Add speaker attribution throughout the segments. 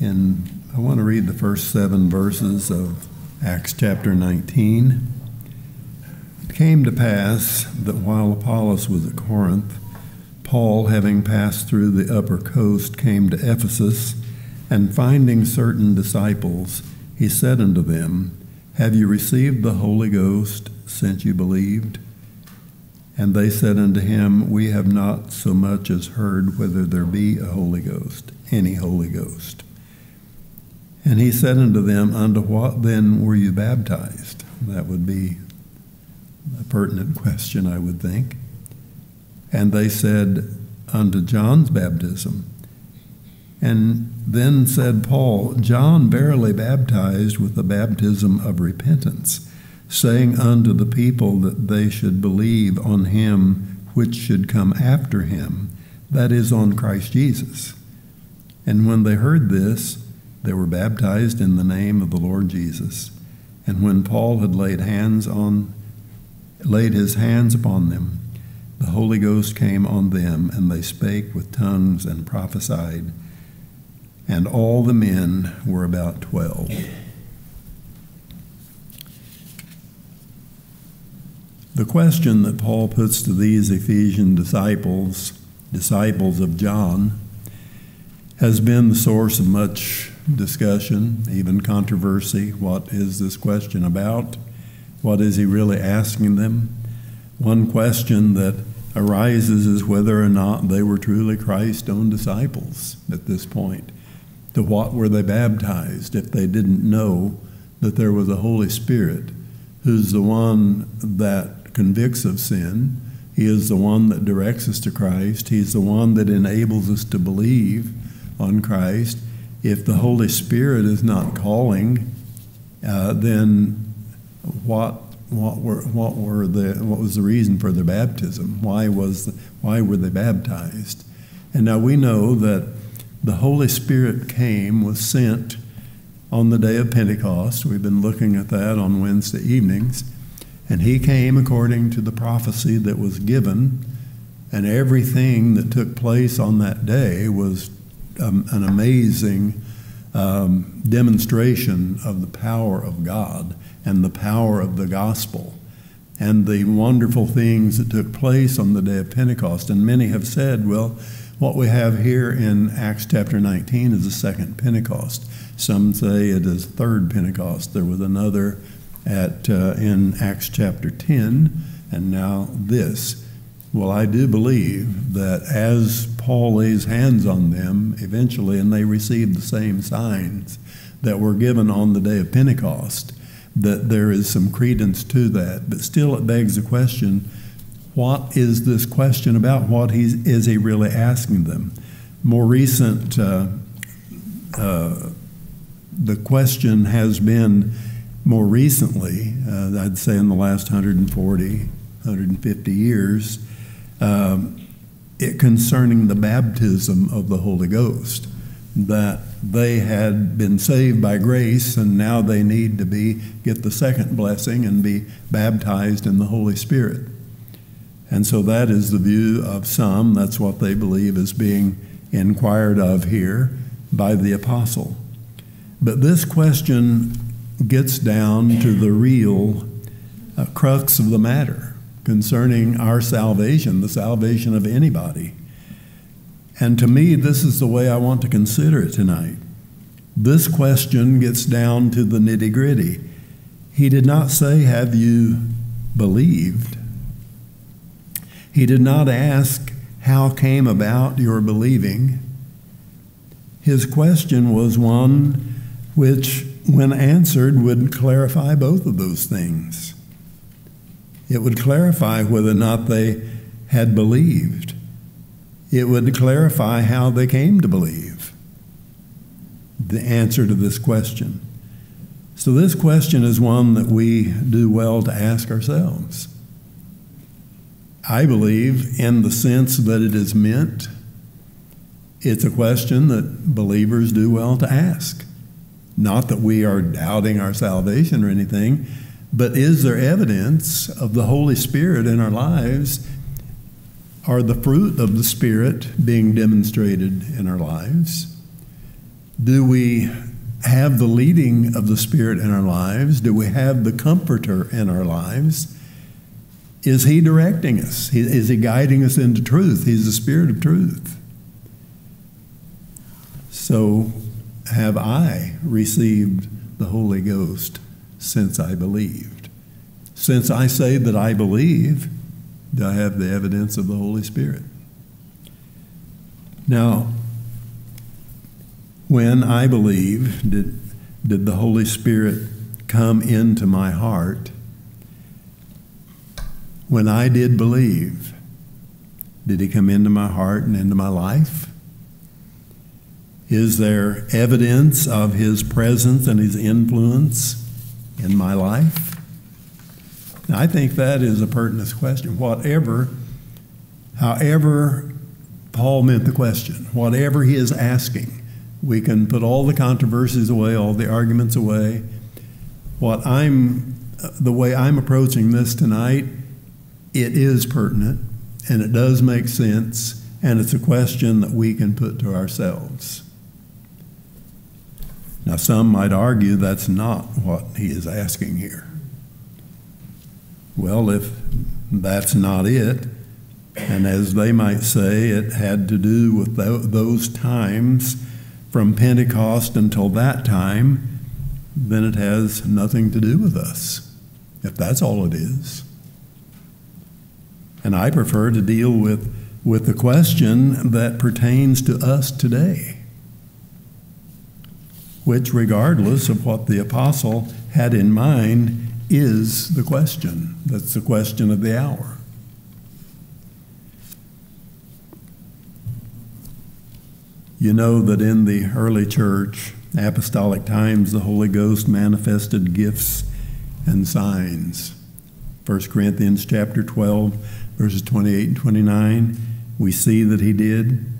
Speaker 1: And I want to read the first seven verses of Acts chapter 19. It came to pass that while Apollos was at Corinth, Paul, having passed through the upper coast, came to Ephesus, and finding certain disciples, he said unto them, Have you received the Holy Ghost since you believed? And they said unto him, We have not so much as heard whether there be a Holy Ghost, any Holy Ghost. And he said unto them, Unto what then were you baptized? That would be a pertinent question, I would think. And they said, Unto John's baptism. And then said Paul, John verily baptized with the baptism of repentance, saying unto the people that they should believe on him which should come after him, that is, on Christ Jesus. And when they heard this, they were baptized in the name of the Lord Jesus. And when Paul had laid hands on laid his hands upon them, the Holy Ghost came on them, and they spake with tongues and prophesied. And all the men were about twelve. The question that Paul puts to these Ephesian disciples, disciples of John, has been the source of much discussion, even controversy. What is this question about? What is he really asking them? One question that arises is whether or not they were truly Christ's own disciples at this point. To what were they baptized if they didn't know that there was a Holy Spirit who's the one that convicts of sin? He is the one that directs us to Christ. He's the one that enables us to believe on Christ if the Holy Spirit is not calling, uh, then what what were what were the what was the reason for their baptism? Why was the, why were they baptized? And now we know that the Holy Spirit came was sent on the day of Pentecost. We've been looking at that on Wednesday evenings, and he came according to the prophecy that was given, and everything that took place on that day was um, an amazing um, demonstration of the power of God and the power of the gospel and the wonderful things that took place on the day of Pentecost. And many have said, well, what we have here in Acts chapter 19 is the second Pentecost. Some say it is third Pentecost. There was another at uh, in Acts chapter 10, and now this. Well, I do believe that as Paul lays hands on them eventually, and they receive the same signs that were given on the day of Pentecost, that there is some credence to that. But still, it begs the question what is this question about? What is he really asking them? More recent, uh, uh, the question has been more recently, uh, I'd say in the last 140, 150 years, um, it, concerning the baptism of the Holy Ghost, that they had been saved by grace and now they need to be get the second blessing and be baptized in the Holy Spirit. And so that is the view of some. That's what they believe is being inquired of here by the apostle. But this question gets down to the real uh, crux of the matter concerning our salvation, the salvation of anybody. And to me, this is the way I want to consider it tonight. This question gets down to the nitty gritty. He did not say, Have you believed? He did not ask, How came about your believing? His question was one which, when answered, would clarify both of those things. It would clarify whether or not they had believed. It would clarify how they came to believe the answer to this question. So, this question is one that we do well to ask ourselves. I believe, in the sense that it is meant, it's a question that believers do well to ask. Not that we are doubting our salvation or anything, but is there evidence of the Holy Spirit in our lives? Are the fruit of the Spirit being demonstrated in our lives? Do we have the leading of the Spirit in our lives? Do we have the Comforter in our lives? Is He directing us? Is He guiding us into truth? He's the Spirit of truth. So, have I received the Holy Ghost since I believed? Since I say that I believe, do I have the evidence of the Holy Spirit? Now, when I believe, did, did the Holy Spirit come into my heart? When I did believe, did He come into my heart and into my life? Is there evidence of His presence and His influence in my life? I think that is a pertinent question. Whatever, however, Paul meant the question, whatever he is asking, we can put all the controversies away, all the arguments away. What I'm, the way I'm approaching this tonight, it is pertinent and it does make sense, and it's a question that we can put to ourselves. Now, some might argue that's not what he is asking here. Well, if that's not it, and as they might say, it had to do with those times from Pentecost until that time, then it has nothing to do with us, if that's all it is. And I prefer to deal with, with the question that pertains to us today, which, regardless of what the apostle had in mind, is the question. That's the question of the hour. You know that in the early church, apostolic times, the Holy Ghost manifested gifts and signs. 1 Corinthians chapter 12, verses 28 and 29, we see that he did.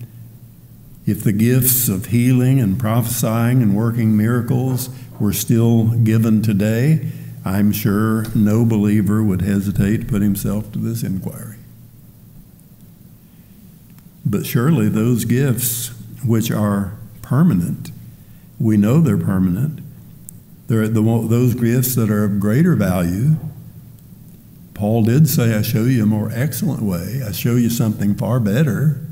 Speaker 1: If the gifts of healing and prophesying and working miracles were still given today, I'm sure no believer would hesitate to put himself to this inquiry. But surely those gifts which are permanent. We know they're permanent. They're the, those gifts that are of greater value. Paul did say, I show you a more excellent way. I show you something far better.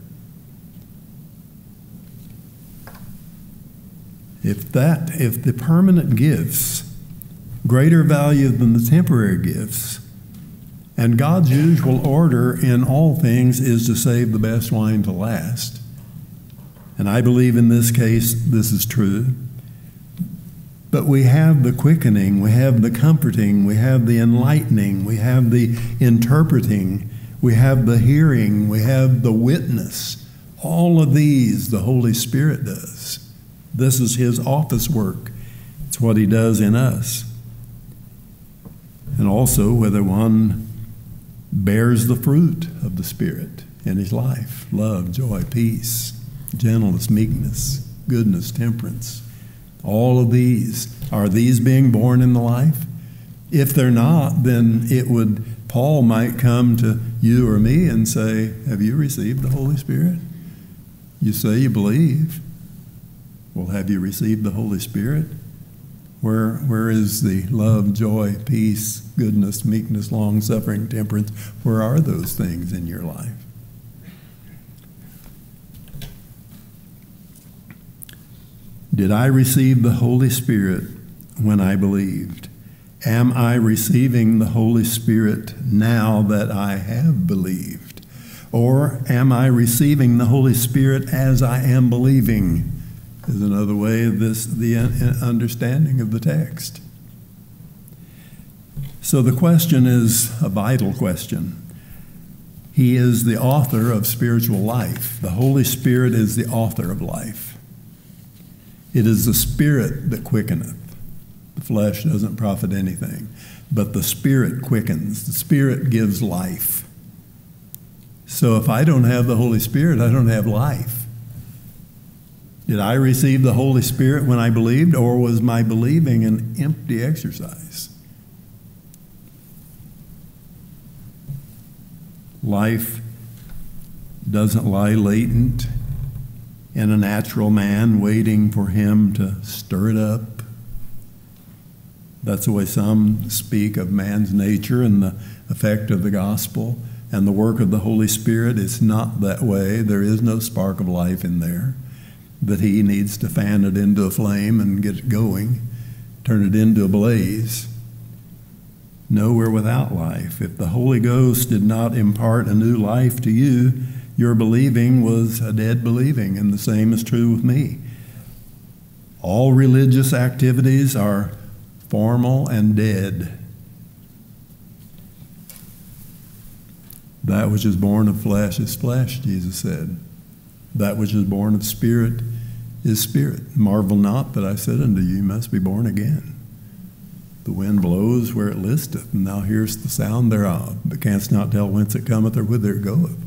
Speaker 1: If that, if the permanent gifts, greater value than the temporary gifts, and God's usual order in all things is to save the best wine to last. And I believe in this case this is true. But we have the quickening, we have the comforting, we have the enlightening, we have the interpreting, we have the hearing, we have the witness. All of these the Holy Spirit does. This is His office work, it's what He does in us. And also, whether one bears the fruit of the Spirit in his life love, joy, peace gentleness, meekness, goodness, temperance. All of these. Are these being born in the life? If they're not, then it would, Paul might come to you or me and say, Have you received the Holy Spirit? You say you believe. Well, have you received the Holy Spirit? Where, where is the love, joy, peace, goodness, meekness, long suffering, temperance? Where are those things in your life? Did I receive the Holy Spirit when I believed? Am I receiving the Holy Spirit now that I have believed? Or am I receiving the Holy Spirit as I am believing? Is another way of this the uh, understanding of the text. So the question is a vital question. He is the author of spiritual life. The Holy Spirit is the author of life. It is the Spirit that quickeneth. The flesh doesn't profit anything, but the Spirit quickens. The Spirit gives life. So if I don't have the Holy Spirit, I don't have life. Did I receive the Holy Spirit when I believed, or was my believing an empty exercise? Life doesn't lie latent in a natural man, waiting for him to stir it up. That's the way some speak of man's nature and the effect of the gospel and the work of the Holy Spirit. It's not that way. There is no spark of life in there. That he needs to fan it into a flame and get it going, turn it into a blaze. No, we're without life. If the Holy Ghost did not impart a new life to you, your believing was a dead believing, and the same is true with me. All religious activities are formal and dead. That which is born of flesh is flesh, Jesus said. That which is born of spirit is spirit. Marvel not that I said unto you, you must be born again. The wind blows where it listeth, and thou hearest the sound thereof, but canst not tell whence it cometh or whither it goeth.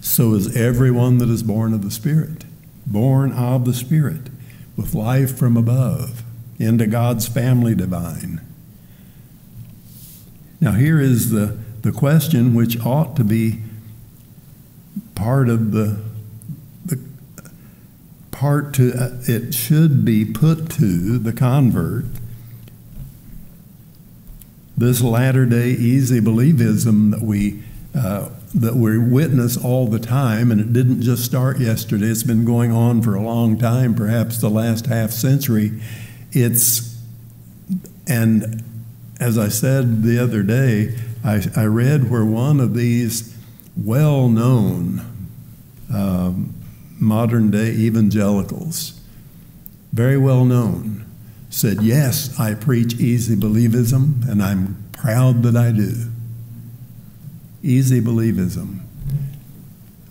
Speaker 1: So is everyone that is born of the Spirit, born of the Spirit, with life from above, into God's family divine. Now, here is the, the question which ought to be part of the, the part to, uh, it should be put to the convert this latter day easy believism that we uh, that we witness all the time, and it didn't just start yesterday. It's been going on for a long time, perhaps the last half century. It's and as I said the other day, I, I read where one of these well-known um, modern day evangelicals, very well known, said, Yes, I preach easy believism, and I'm proud that I do. Easy believism.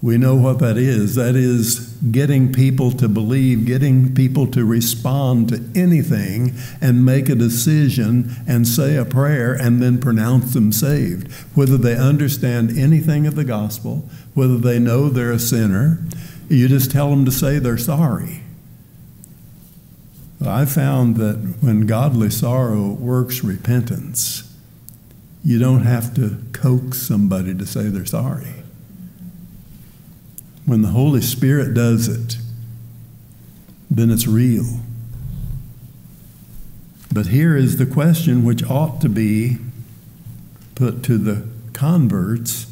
Speaker 1: We know what that is. That is getting people to believe, getting people to respond to anything and make a decision and say a prayer and then pronounce them saved. Whether they understand anything of the gospel, whether they know they're a sinner, you just tell them to say they're sorry. I found that when godly sorrow works repentance, you don't have to coax somebody to say they're sorry. When the Holy Spirit does it, then it's real. But here is the question which ought to be put to the converts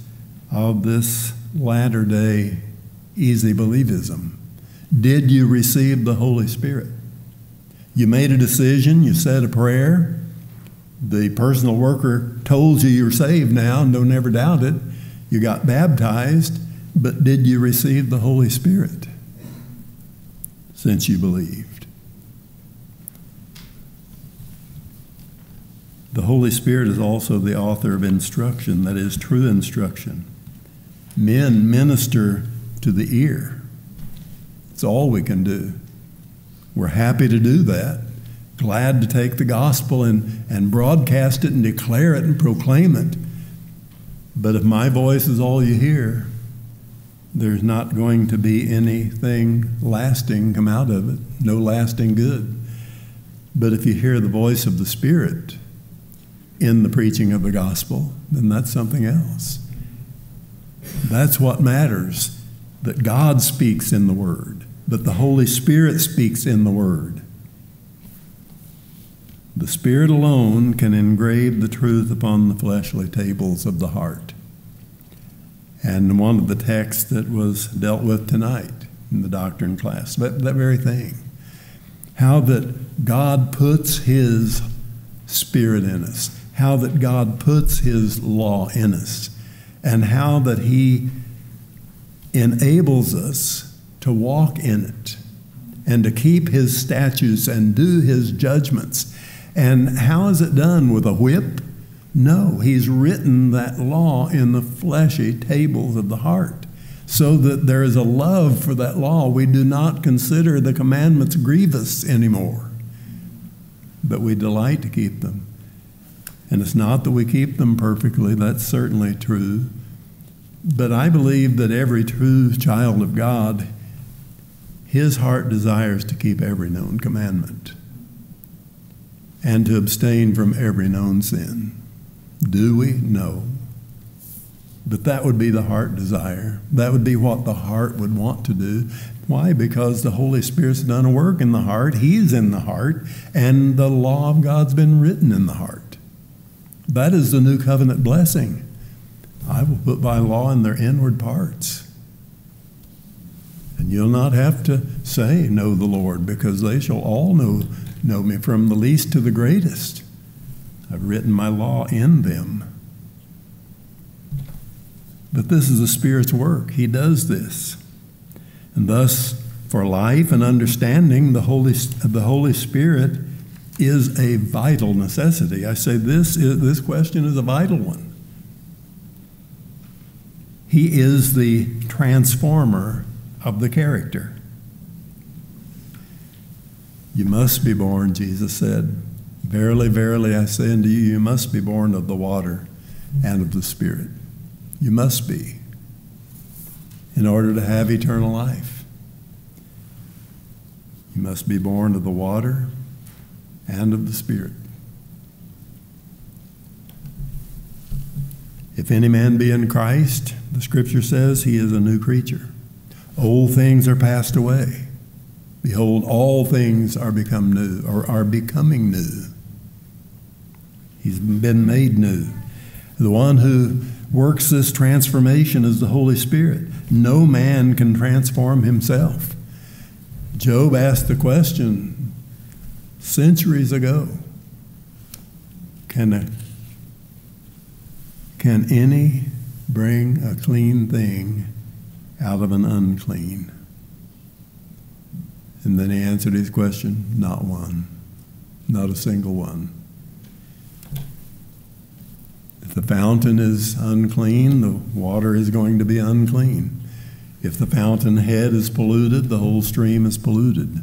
Speaker 1: of this latter day easy believism. Did you receive the Holy Spirit? You made a decision, you said a prayer, the personal worker told you you're saved now and don't ever doubt it. You got baptized, but did you receive the Holy Spirit since you believed? The Holy Spirit is also the author of instruction, that is, true instruction. Men minister to the ear. It's all we can do. We're happy to do that. Glad to take the gospel and, and broadcast it and declare it and proclaim it. But if my voice is all you hear, there's not going to be anything lasting come out of it, no lasting good. But if you hear the voice of the Spirit in the preaching of the gospel, then that's something else. That's what matters that God speaks in the Word that the Holy Spirit speaks in the Word. The Spirit alone can engrave the truth upon the fleshly tables of the heart. And one of the texts that was dealt with tonight in the doctrine class, that, that very thing. How that God puts His Spirit in us, how that God puts His law in us, and how that He enables us to walk in it and to keep his statutes and do his judgments. And how is it done? With a whip? No, he's written that law in the fleshy tables of the heart so that there is a love for that law. We do not consider the commandments grievous anymore, but we delight to keep them. And it's not that we keep them perfectly, that's certainly true. But I believe that every true child of God his heart desires to keep every known commandment and to abstain from every known sin. Do we? No. But that would be the heart desire. That would be what the heart would want to do. Why? Because the Holy Spirit's done a work in the heart. He's in the heart, and the law of God's been written in the heart. That is the new covenant blessing. I will put my law in their inward parts. And you'll not have to say, Know the Lord, because they shall all know, know me, from the least to the greatest. I've written my law in them. But this is the Spirit's work. He does this. And thus, for life and understanding, the Holy, the Holy Spirit is a vital necessity. I say this, is, this question is a vital one. He is the transformer of the character. You must be born, Jesus said. Verily, verily, I say unto you, you must be born of the water and of the Spirit. You must be in order to have eternal life. You must be born of the water and of the Spirit. If any man be in Christ, the scripture says he is a new creature. Old things are passed away. Behold, all things are become new, or are becoming new. He's been made new. The one who works this transformation is the Holy Spirit. No man can transform himself. Job asked the question centuries ago Can, a, can any bring a clean thing out of an unclean? And then he answered his question Not one, not a single one. If the fountain is unclean, the water is going to be unclean. If the fountain head is polluted, the whole stream is polluted.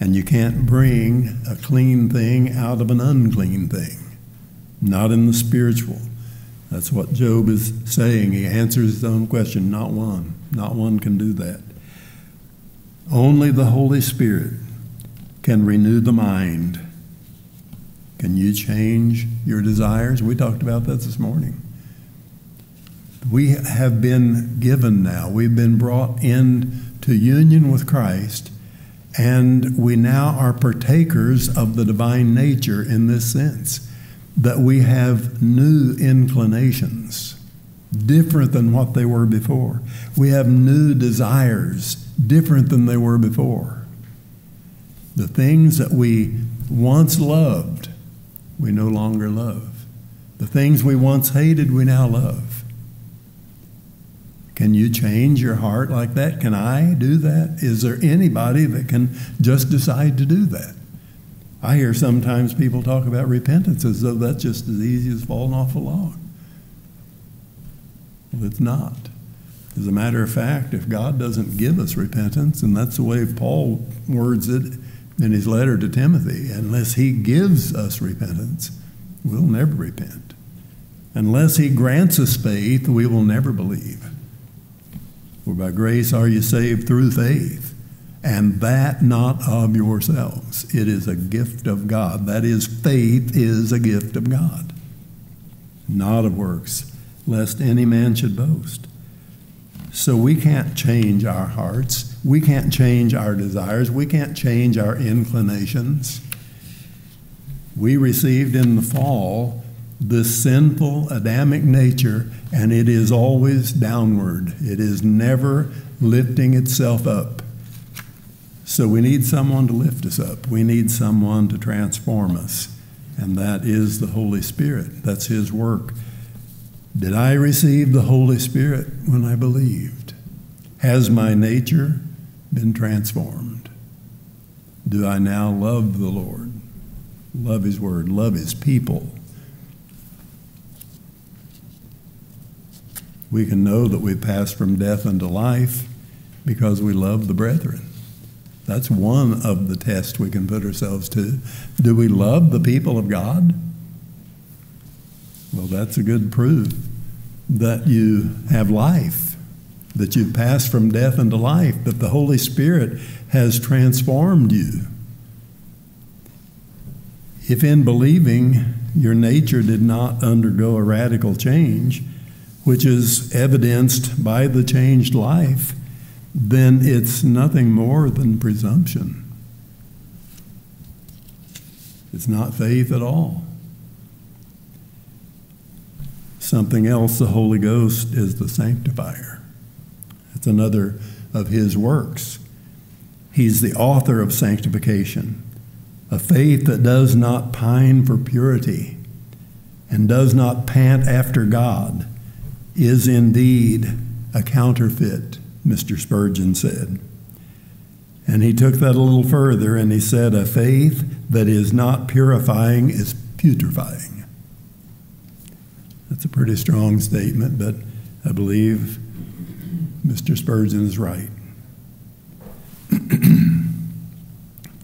Speaker 1: And you can't bring a clean thing out of an unclean thing, not in the spiritual. That's what Job is saying. He answers his own question. Not one. Not one can do that. Only the Holy Spirit can renew the mind can you change your desires? We talked about that this morning. We have been given now, we've been brought into union with Christ, and we now are partakers of the divine nature in this sense that we have new inclinations, different than what they were before. We have new desires, different than they were before. The things that we once loved we no longer love. The things we once hated, we now love. Can you change your heart like that? Can I do that? Is there anybody that can just decide to do that? I hear sometimes people talk about repentance as though that's just as easy as falling off a log. Well, it's not. As a matter of fact, if God doesn't give us repentance, and that's the way Paul words it in his letter to Timothy, unless he gives us repentance, we'll never repent. Unless he grants us faith, we will never believe. For by grace are you saved through faith, and that not of yourselves. It is a gift of God. That is, faith is a gift of God, not of works, lest any man should boast. So we can't change our hearts. We can't change our desires. We can't change our inclinations. We received in the fall this sinful Adamic nature, and it is always downward. It is never lifting itself up. So we need someone to lift us up. We need someone to transform us, and that is the Holy Spirit. That's His work. Did I receive the Holy Spirit when I believed? Has my nature been transformed? Do I now love the Lord, love His Word, love His people? We can know that we've passed from death unto life because we love the brethren. That's one of the tests we can put ourselves to. Do we love the people of God? Well, that's a good proof that you have life, that you've passed from death into life, that the Holy Spirit has transformed you. If in believing your nature did not undergo a radical change, which is evidenced by the changed life, then it's nothing more than presumption. It's not faith at all. Something else, the Holy Ghost is the sanctifier. It's another of his works. He's the author of sanctification, a faith that does not pine for purity and does not pant after God is indeed a counterfeit, Mr. Spurgeon said. And he took that a little further and he said, A faith that is not purifying is putrefying. That's a pretty strong statement, but I believe Mr. Spurgeon is right.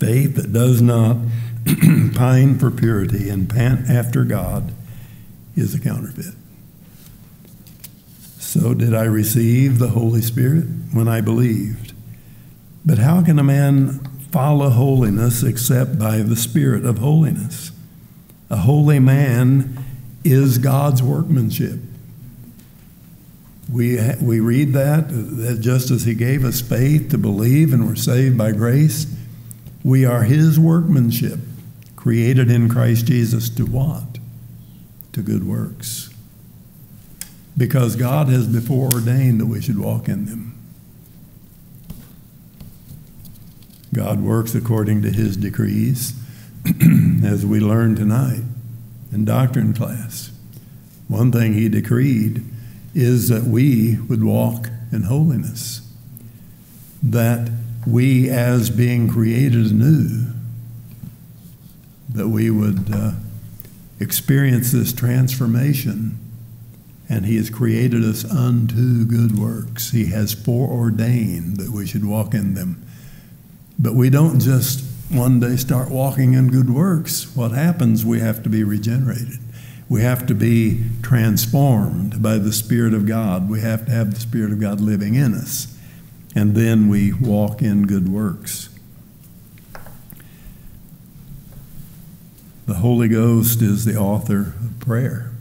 Speaker 1: faith that does not pine for purity and pant after God is a counterfeit. So did I receive the Holy Spirit when I believed. But how can a man follow holiness except by the Spirit of holiness? A holy man is God's workmanship. We, we read that, that just as He gave us faith to believe and we're saved by grace, we are His workmanship, created in Christ Jesus to what? To good works because God has before ordained that we should walk in them. God works according to his decrees, as we learned tonight in doctrine class. One thing he decreed is that we would walk in holiness, that we, as being created anew, that we would uh, experience this transformation and he has created us unto good works. He has foreordained that we should walk in them. But we don't just one day start walking in good works. What happens? We have to be regenerated. We have to be transformed by the Spirit of God. We have to have the Spirit of God living in us. And then we walk in good works. The Holy Ghost is the author of prayer.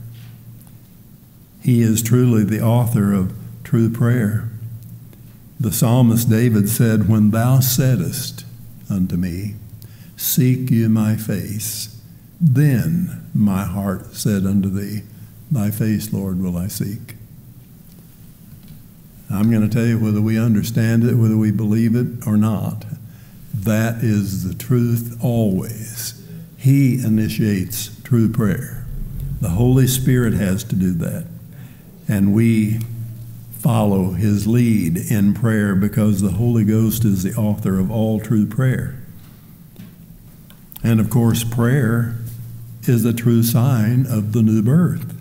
Speaker 1: He is truly the author of true prayer. The psalmist David said, When thou saidest unto me, Seek ye my face, then my heart said unto thee, Thy face, Lord, will I seek. I'm going to tell you whether we understand it, whether we believe it or not. That is the truth always. He initiates true prayer. The Holy Spirit has to do that and we follow his lead in prayer because the Holy Ghost is the author of all true prayer. And of course, prayer is a true sign of the new birth.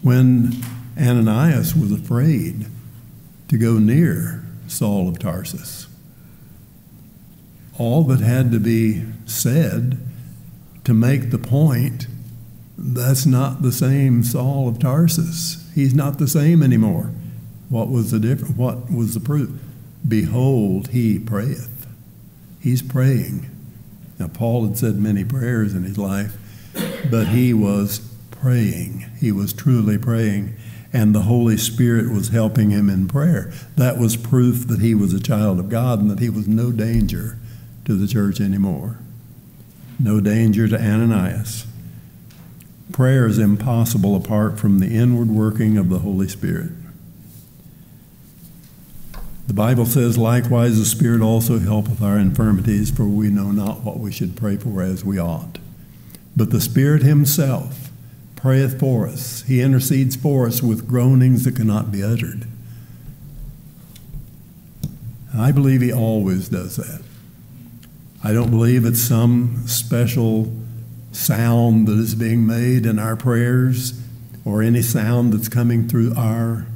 Speaker 1: When Ananias was afraid to go near Saul of Tarsus, all that had to be said to make the point that's not the same Saul of Tarsus. He's not the same anymore. What was the difference? What was the proof? Behold, he prayeth. He's praying. Now, Paul had said many prayers in his life, but he was praying. He was truly praying, and the Holy Spirit was helping him in prayer. That was proof that he was a child of God and that he was no danger to the church anymore. No danger to Ananias. Prayer is impossible apart from the inward working of the Holy Spirit. The Bible says, likewise, the Spirit also helpeth our infirmities, for we know not what we should pray for as we ought. But the Spirit Himself prayeth for us. He intercedes for us with groanings that cannot be uttered. I believe He always does that. I don't believe it's some special sound that is being made in our prayers or any sound that's coming through our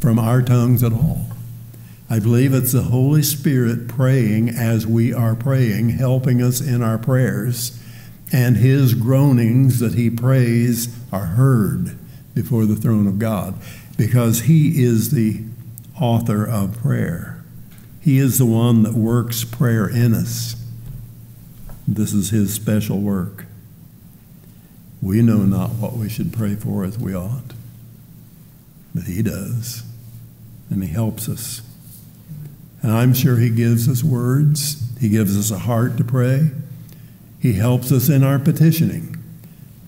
Speaker 1: from our tongues at all. I believe it's the Holy Spirit praying as we are praying, helping us in our prayers, and his groanings that he prays are heard before the throne of God because he is the author of prayer. He is the one that works prayer in us. This is his special work. We know not what we should pray for as we ought. but He does, and He helps us. And I'm sure He gives us words, He gives us a heart to pray, He helps us in our petitioning,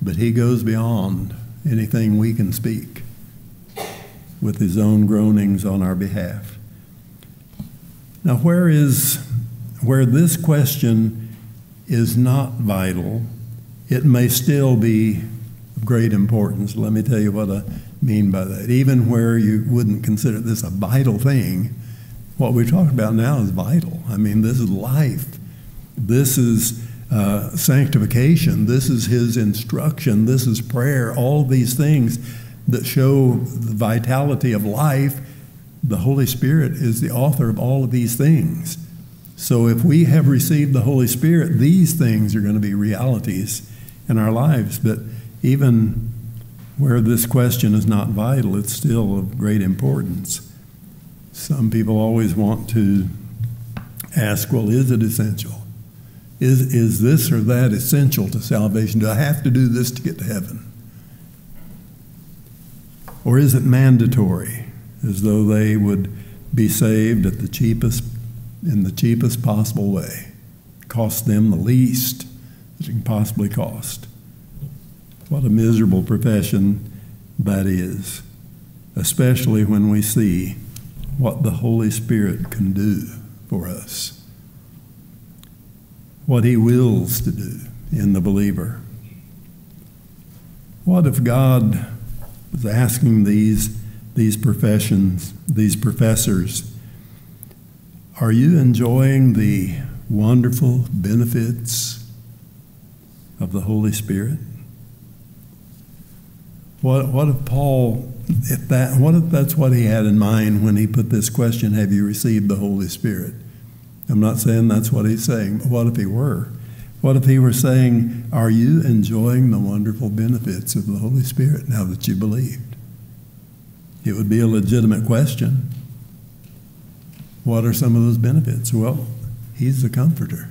Speaker 1: but He goes beyond anything we can speak with His own groanings on our behalf. Now, where is where this question is not vital, it may still be of great importance. Let me tell you what I mean by that. Even where you wouldn't consider this a vital thing, what we're talking about now is vital. I mean, this is life. This is uh, sanctification. This is His instruction. This is prayer. All these things that show the vitality of life. The Holy Spirit is the author of all of these things. So if we have received the Holy Spirit, these things are going to be realities in our lives. But even where this question is not vital, it's still of great importance. Some people always want to ask, well, is it essential? Is, is this or that essential to salvation? Do I have to do this to get to heaven? Or is it mandatory, as though they would be saved at the cheapest in the cheapest possible way, cost them the least that it can possibly cost. What a miserable profession that is, especially when we see what the Holy Spirit can do for us, what He wills to do in the believer. What if God was asking these, these professions, these professors, are you enjoying the wonderful benefits of the Holy Spirit? What, what if Paul, if that, what if that's what he had in mind when he put this question, have you received the Holy Spirit? I'm not saying that's what he's saying, but what if he were? What if he were saying, are you enjoying the wonderful benefits of the Holy Spirit now that you believed? It would be a legitimate question. What are some of those benefits? Well, He's the comforter.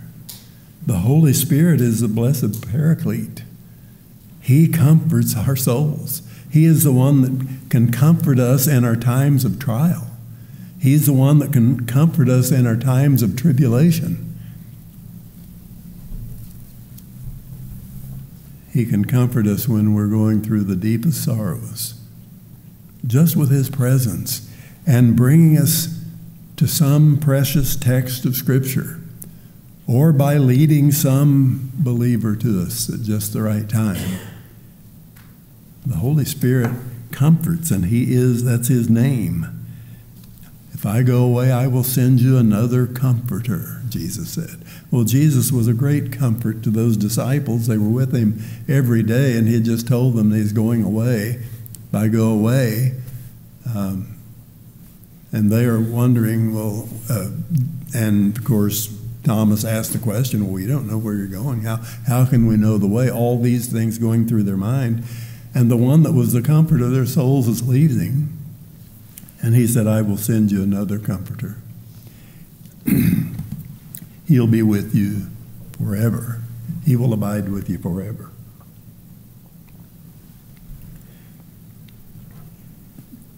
Speaker 1: The Holy Spirit is the blessed paraclete. He comforts our souls. He is the one that can comfort us in our times of trial. He's the one that can comfort us in our times of tribulation. He can comfort us when we're going through the deepest sorrows, just with His presence and bringing us to some precious text of Scripture or by leading some believer to us at just the right time. The Holy Spirit comforts, and He is, that's His name. If I go away, I will send you another comforter, Jesus said. Well, Jesus was a great comfort to those disciples. They were with Him every day, and He had just told them He's going away. If I go away, um, and they are wondering, well, uh, and of course, Thomas asked the question, well, we don't know where you're going. How, how can we know the way? All these things going through their mind. And the one that was the comfort of their souls is leaving. And he said, I will send you another comforter. He'll be with you forever. He will abide with you forever.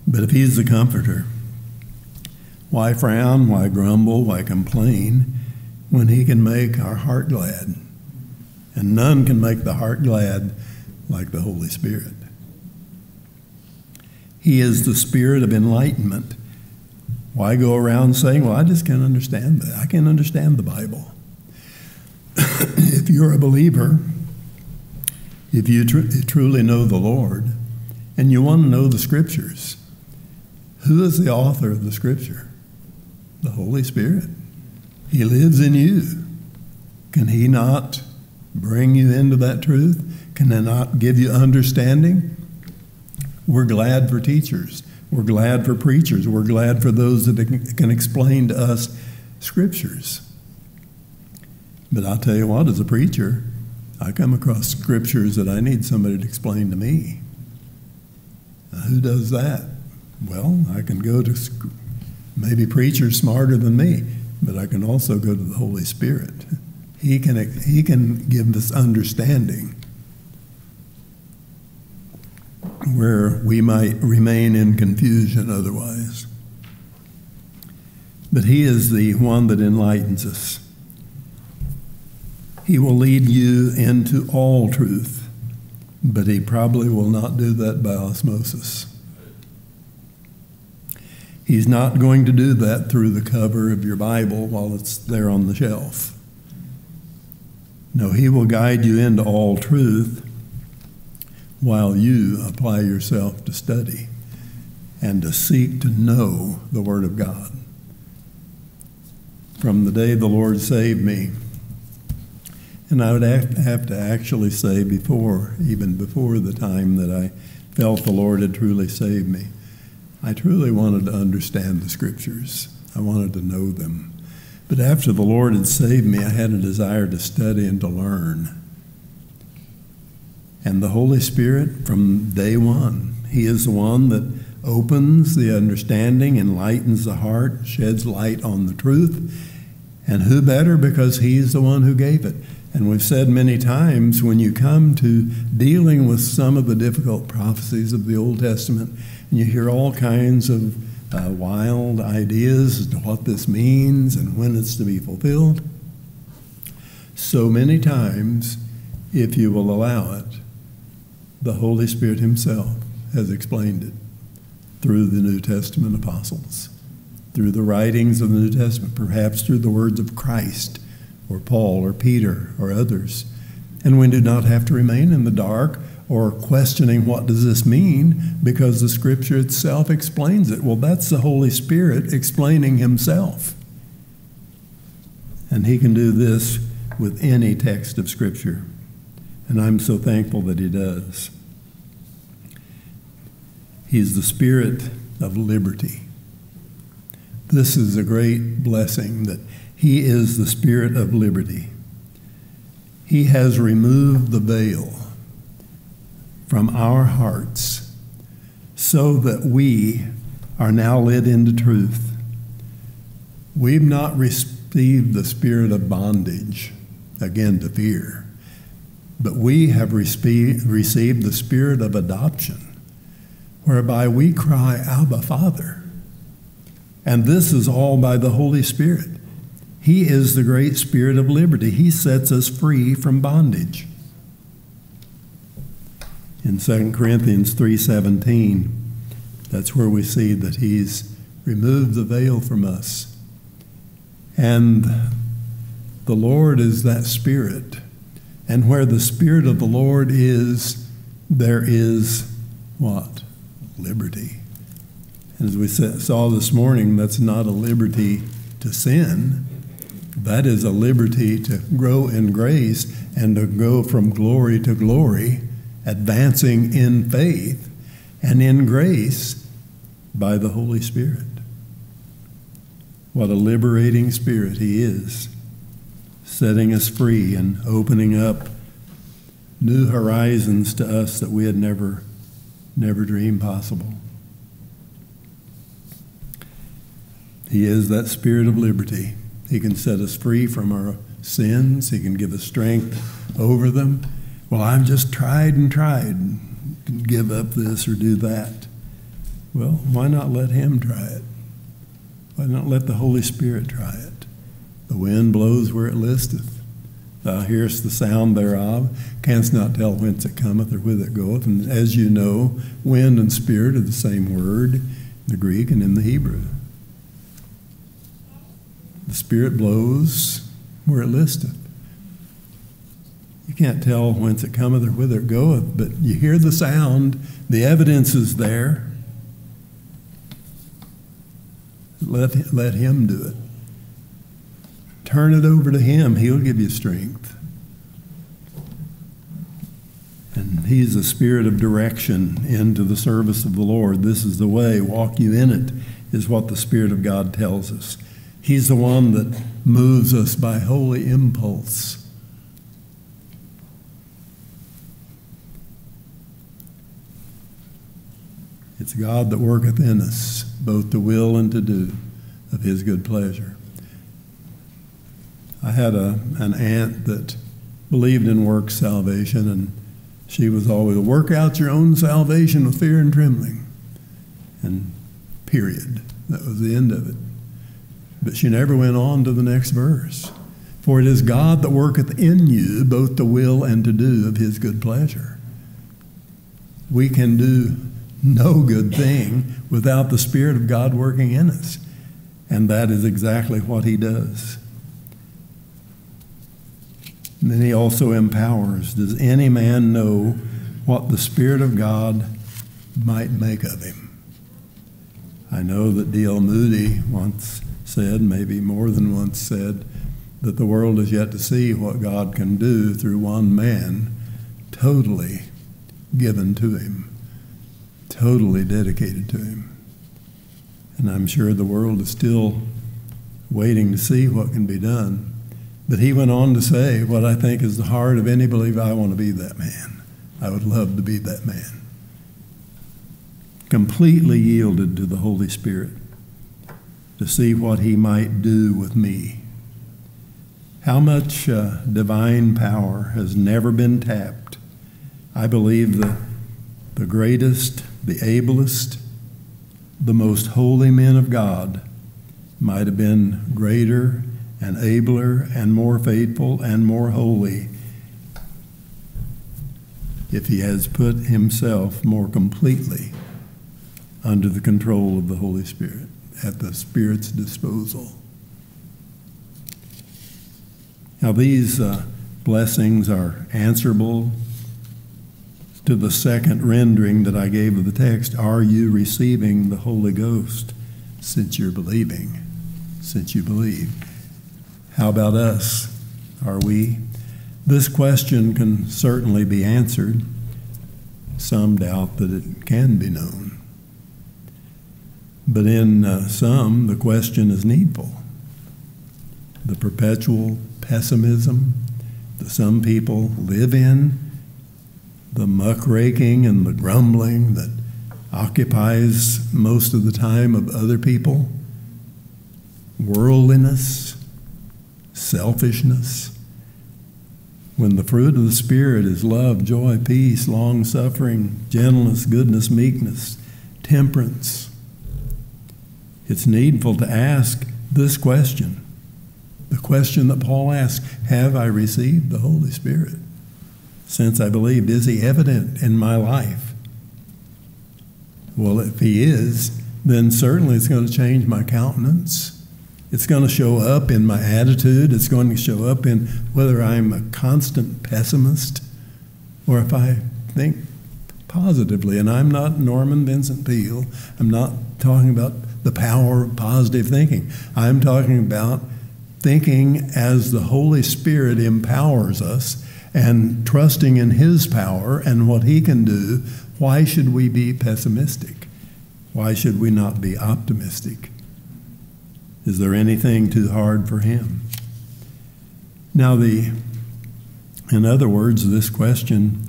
Speaker 1: But if he's the comforter, why frown? Why grumble? Why complain when He can make our heart glad? And none can make the heart glad like the Holy Spirit. He is the Spirit of enlightenment. Why go around saying, Well, I just can't understand that? I can't understand the Bible. if you're a believer, if you tr- truly know the Lord, and you want to know the Scriptures, who is the author of the Scripture? The Holy Spirit. He lives in you. Can He not bring you into that truth? Can He not give you understanding? We're glad for teachers. We're glad for preachers. We're glad for those that can explain to us scriptures. But I'll tell you what, as a preacher, I come across scriptures that I need somebody to explain to me. Now, who does that? Well, I can go to maybe preachers smarter than me, but I can also go to the Holy Spirit. He can, he can give us understanding. where we might remain in confusion otherwise. But He is the one that enlightens us. He will lead you into all truth, but He probably will not do that by osmosis. He's not going to do that through the cover of your Bible while it's there on the shelf. No, He will guide you into all truth while you apply yourself to study and to seek to know the Word of God. From the day the Lord saved me, and I would have to actually say before, even before the time that I felt the Lord had truly saved me, I truly wanted to understand the Scriptures. I wanted to know them. But after the Lord had saved me, I had a desire to study and to learn. And the Holy Spirit, from day one, He is the one that opens the understanding, enlightens the heart, sheds light on the truth. And who better because He's the one who gave it. And we've said many times when you come to dealing with some of the difficult prophecies of the Old Testament, and you hear all kinds of uh, wild ideas as to what this means and when it's to be fulfilled, so many times, if you will allow it, the Holy Spirit Himself has explained it through the New Testament apostles, through the writings of the New Testament, perhaps through the words of Christ or Paul or Peter or others. And we do not have to remain in the dark or questioning what does this mean because the scripture itself explains it. Well, that's the Holy Spirit explaining himself. And he can do this with any text of scripture. And I'm so thankful that he does. He's the spirit of liberty. This is a great blessing that he is the spirit of liberty. He has removed the veil from our hearts so that we are now led into truth. We've not received the spirit of bondage, again to fear but we have received the spirit of adoption, whereby we cry, Abba, Father. And this is all by the Holy Spirit. He is the great spirit of liberty. He sets us free from bondage. In 2 Corinthians 3:17, that's where we see that he's removed the veil from us. And the Lord is that spirit and where the Spirit of the Lord is, there is what? Liberty. And as we saw this morning, that's not a liberty to sin. That is a liberty to grow in grace and to go from glory to glory, advancing in faith and in grace by the Holy Spirit. What a liberating spirit He is setting us free and opening up new horizons to us that we had never, never dreamed possible. He is that spirit of liberty. He can set us free from our sins. He can give us strength over them. Well, I've just tried and tried to give up this or do that. Well, why not let Him try it? Why not let the Holy Spirit try it? The wind blows where it listeth. Thou hearest the sound thereof, canst not tell whence it cometh or whither it goeth. And as you know, wind and spirit are the same word in the Greek and in the Hebrew. The spirit blows where it listeth. You can't tell whence it cometh or whither it goeth, but you hear the sound, the evidence is there. Let, let him do it. Turn it over to Him, He'll give you strength. And He's a spirit of direction into the service of the Lord. This is the way, walk you in it, is what the Spirit of God tells us. He's the one that moves us by holy impulse. It's God that worketh in us, both to will and to do of his good pleasure. I had a, an aunt that believed in work salvation, and She was always, work out your own salvation with fear and trembling. And period. That was the end of it. But she never went on to the next verse. For it is God that worketh in you both to will and to do of his good pleasure. We can do no good thing without the Spirit of God working in us. And that is exactly what he does. And then he also empowers. Does any man know what the Spirit of God might make of him? I know that D.L. Moody once said, maybe more than once said, that the world is yet to see what God can do through one man totally given to him, totally dedicated to him. And I'm sure the world is still waiting to see what can be done. But he went on to say what I think is the heart of any believer I want to be that man. I would love to be that man. Completely yielded to the Holy Spirit to see what he might do with me. How much uh, divine power has never been tapped? I believe the, the greatest, the ablest, the most holy men of God might have been greater and abler and more faithful and more holy if he has put himself more completely under the control of the Holy Spirit, at the Spirit's disposal. Now, these uh, blessings are answerable to the second rendering that I gave of the text. Are you receiving the Holy Ghost since you're believing? Since you believe. How about us? Are we? This question can certainly be answered. Some doubt that it can be known. But in uh, some, the question is needful. The perpetual pessimism that some people live in, the muckraking and the grumbling that occupies most of the time of other people, worldliness, selfishness. When the fruit of the Spirit is love, joy, peace, long suffering, gentleness, goodness, meekness, temperance, it's needful to ask this question. The question that Paul asks Have I received the Holy Spirit? Since I believed, is he evident in my life? Well, if he is, then certainly it's going to change my countenance it's going to show up in my attitude. It's going to show up in whether I'm a constant pessimist or if I think positively. And I'm not Norman Vincent Peale. I'm not talking about the power of positive thinking. I'm talking about thinking as the Holy Spirit empowers us and trusting in His power and what He can do. Why should we be pessimistic? Why should we not be optimistic? Is there anything too hard for him? Now, the, in other words, this question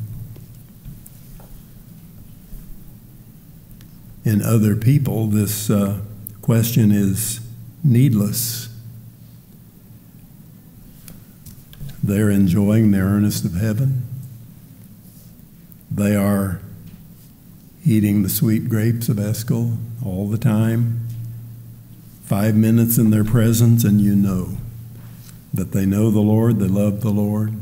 Speaker 1: in other people, this uh, question is needless. They're enjoying the earnest of heaven. They are eating the sweet grapes of Eshcol all the time five minutes in their presence, and you know that they know the Lord, they love the Lord.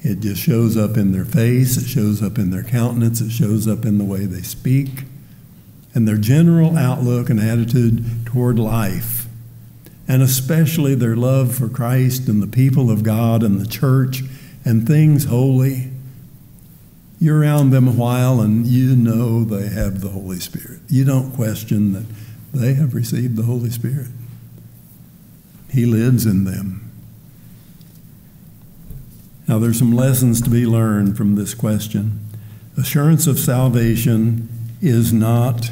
Speaker 1: It just shows up in their face, it shows up in their countenance, it shows up in the way they speak, and their general outlook and attitude toward life, and especially their love for Christ and the people of God and the church and things holy. You're around them a while and you know they have the Holy Spirit. You don't question that they have received the Holy Spirit. He lives in them. Now, there's some lessons to be learned from this question. Assurance of salvation is not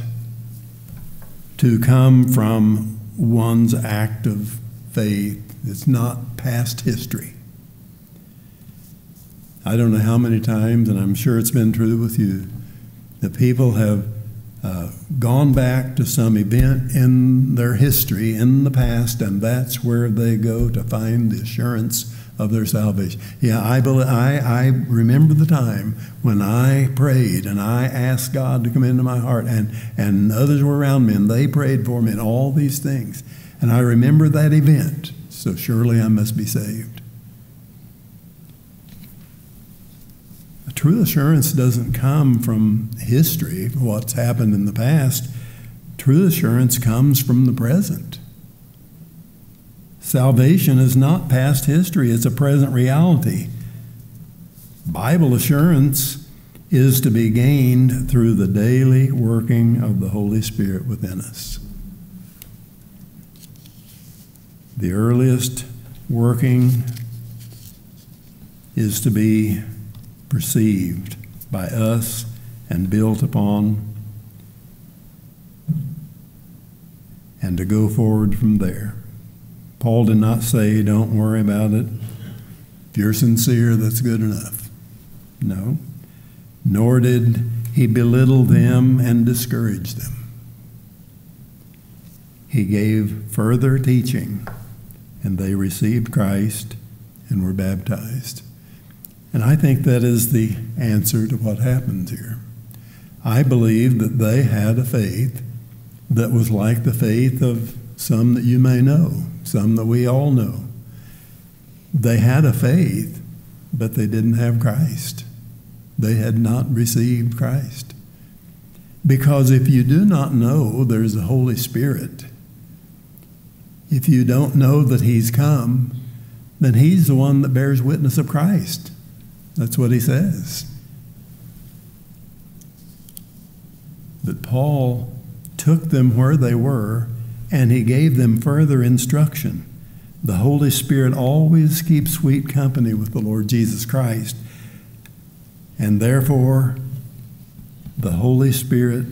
Speaker 1: to come from one's act of faith, it's not past history. I don't know how many times, and I'm sure it's been true with you, that people have uh, gone back to some event in their history in the past, and that's where they go to find the assurance of their salvation. Yeah, I, believe, I, I remember the time when I prayed and I asked God to come into my heart, and, and others were around me, and they prayed for me, and all these things. And I remember that event, so surely I must be saved. A true assurance doesn't come from history, what's happened in the past. True assurance comes from the present. Salvation is not past history, it's a present reality. Bible assurance is to be gained through the daily working of the Holy Spirit within us. The earliest working is to be perceived by us and built upon, and to go forward from there. Paul did not say, don't worry about it. If you're sincere, that's good enough. No. Nor did he belittle them and discourage them. He gave further teaching, and they received Christ and were baptized. And I think that is the answer to what happens here. I believe that they had a faith that was like the faith of some that you may know some that we all know. They had a faith, but they didn't have Christ. They had not received Christ. Because if you do not know there's the Holy Spirit, if you don't know that He's come, then He's the one that bears witness of Christ. That's what He says. But Paul took them where they were and he gave them further instruction. The Holy Spirit always keeps sweet company with the Lord Jesus Christ. And therefore, the Holy Spirit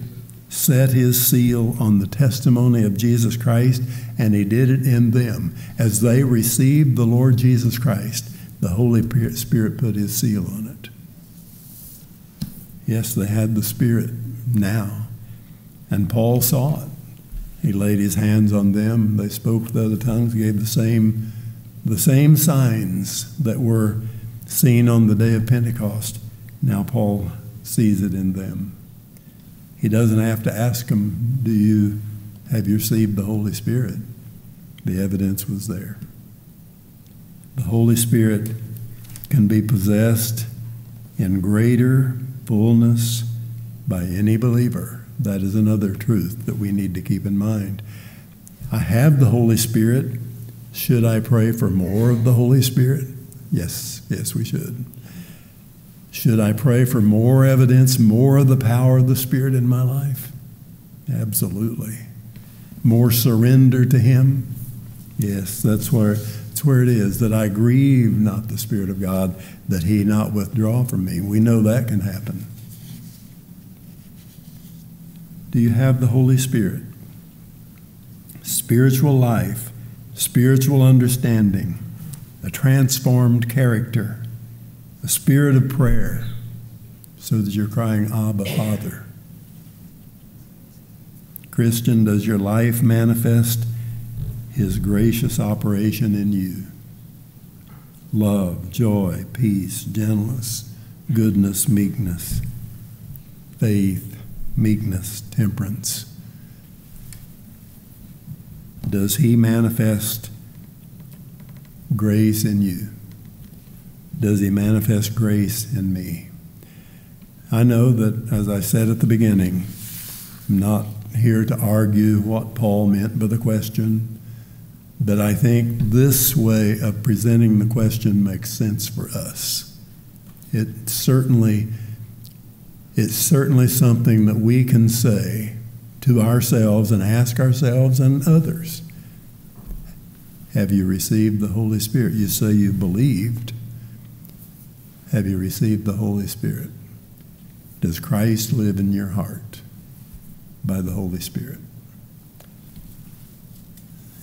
Speaker 1: set his seal on the testimony of Jesus Christ, and he did it in them. As they received the Lord Jesus Christ, the Holy Spirit put his seal on it. Yes, they had the Spirit now, and Paul saw it. He laid his hands on them. They spoke with other tongues, gave the same, the same signs that were seen on the day of Pentecost. Now Paul sees it in them. He doesn't have to ask them, Do you have you received the Holy Spirit? The evidence was there. The Holy Spirit can be possessed in greater fullness by any believer that is another truth that we need to keep in mind. I have the Holy Spirit. Should I pray for more of the Holy Spirit? Yes, yes, we should. Should I pray for more evidence, more of the power of the Spirit in my life? Absolutely. More surrender to Him? Yes, that's where, that's where it is, that I grieve not the Spirit of God, that He not withdraw from me. We know that can happen. Do you have the Holy Spirit? Spiritual life, spiritual understanding, a transformed character, a spirit of prayer, so that you're crying, Abba, Father. Christian, does your life manifest His gracious operation in you? Love, joy, peace, gentleness, goodness, meekness, faith, meekness, temperance. Does he manifest grace in you? Does he manifest grace in me? I know that, as I said at the beginning, I'm not here to argue what Paul meant by the question, but I think this way of presenting the question makes sense for us. It certainly it's certainly something that we can say to ourselves and ask ourselves and others. Have you received the Holy Spirit? You say you believed. Have you received the Holy Spirit? Does Christ live in your heart by the Holy Spirit?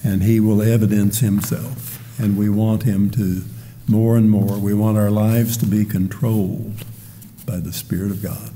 Speaker 1: And He will evidence Himself, and we want Him to more and more. We want our lives to be controlled by the Spirit of God.